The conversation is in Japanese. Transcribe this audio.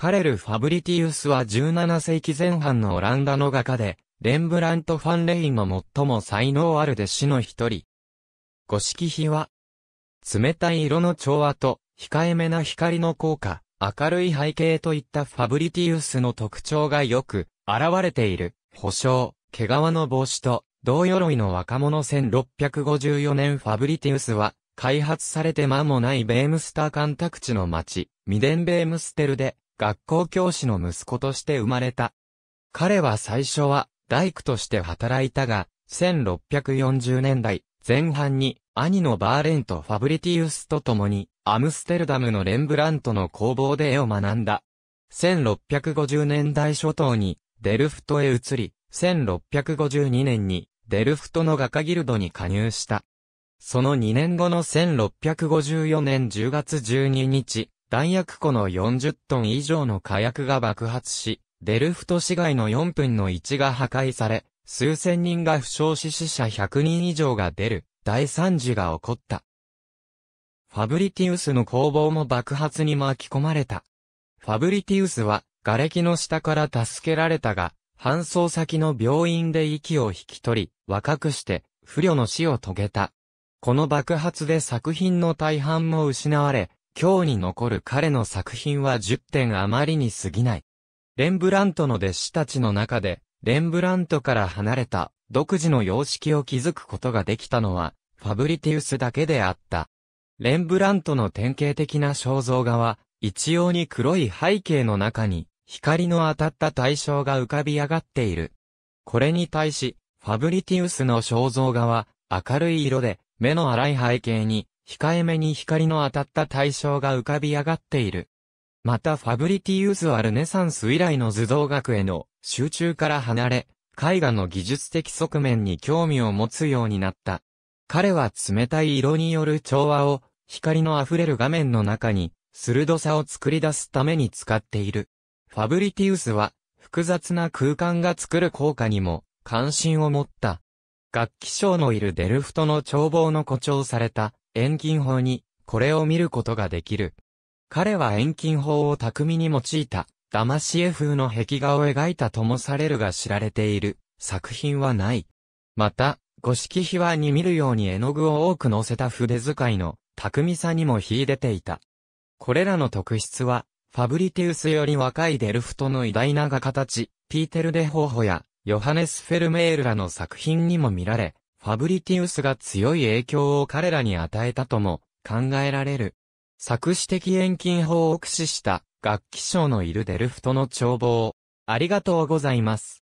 カレル・ファブリティウスは17世紀前半のオランダの画家で、レンブラント・ファンレインの最も才能ある弟子の一人。五色比は、冷たい色の調和と、控えめな光の効果、明るい背景といったファブリティウスの特徴がよく現れている。保証、毛皮の帽子と、同鎧の若者1654年ファブリティウスは、開発されて間もないベームスター干拓地の町、ミデンベームステルで、学校教師の息子として生まれた。彼は最初は大工として働いたが、1640年代前半に兄のバーレンとファブリティウスと共にアムステルダムのレンブラントの工房で絵を学んだ。1650年代初頭にデルフトへ移り、1652年にデルフトの画家ギルドに加入した。その2年後の1654年10月12日、弾薬庫の40トン以上の火薬が爆発し、デルフト市街の4分の1が破壊され、数千人が負傷し死者100人以上が出る大惨事が起こった。ファブリティウスの工房も爆発に巻き込まれた。ファブリティウスは瓦礫の下から助けられたが、搬送先の病院で息を引き取り、若くして不慮の死を遂げた。この爆発で作品の大半も失われ、今日に残る彼の作品は10点余りに過ぎない。レンブラントの弟子たちの中で、レンブラントから離れた独自の様式を築くことができたのは、ファブリティウスだけであった。レンブラントの典型的な肖像画は、一様に黒い背景の中に、光の当たった対象が浮かび上がっている。これに対し、ファブリティウスの肖像画は、明るい色で、目の粗い背景に、控えめに光の当たった対象が浮かび上がっている。またファブリティウスはルネサンス以来の図像学への集中から離れ、絵画の技術的側面に興味を持つようになった。彼は冷たい色による調和を光の溢れる画面の中に鋭さを作り出すために使っている。ファブリティウスは複雑な空間が作る効果にも関心を持った。楽器賞のいるデルフトの眺望の誇張された遠近法に、これを見ることができる。彼は遠近法を巧みに用いた、ダマシエ風の壁画を描いたともされるが知られている、作品はない。また、五色秘話に見るように絵の具を多く乗せた筆使いの巧みさにも秀でていた。これらの特質は、ファブリティウスより若いデルフトの偉大な画家たち、ピーテル・デ・ホーホや、ヨハネス・フェルメールらの作品にも見られ、ファブリティウスが強い影響を彼らに与えたとも考えられる。作詞的遠近法を駆使した楽器賞のいるデルフトの眺望。ありがとうございます。